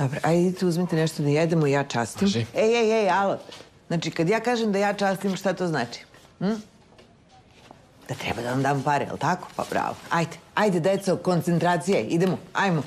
Dobro, ajde idite uzmite nešto da jedemo, ja častim. Može. Ej, ej, ej, alo. Znači, kad ja kažem da ja častim, šta to znači? Hm? Da treba da vam dam pare, jel tako? Pa bravo. Ajde, ajde, deco, koncentracije, idemo, ajmo.